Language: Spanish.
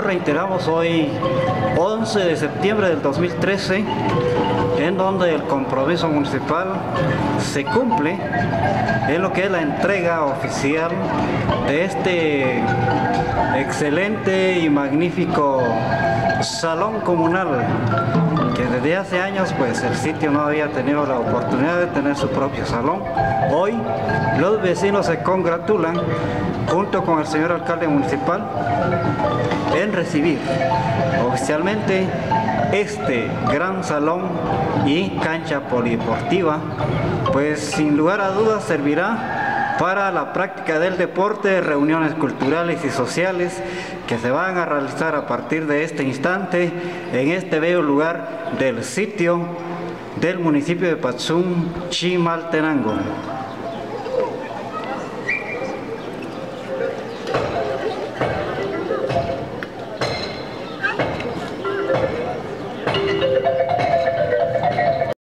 Reiteramos hoy, 11 de septiembre del 2013, en donde el compromiso municipal se cumple en lo que es la entrega oficial de este excelente y magnífico salón comunal que desde hace años pues el sitio no había tenido la oportunidad de tener su propio salón. Hoy los vecinos se congratulan junto con el señor alcalde municipal en recibir oficialmente este gran salón y cancha polideportiva pues sin lugar a dudas servirá para la práctica del deporte, reuniones culturales y sociales que se van a realizar a partir de este instante en este bello lugar del sitio del municipio de Patzum, Chimaltenango.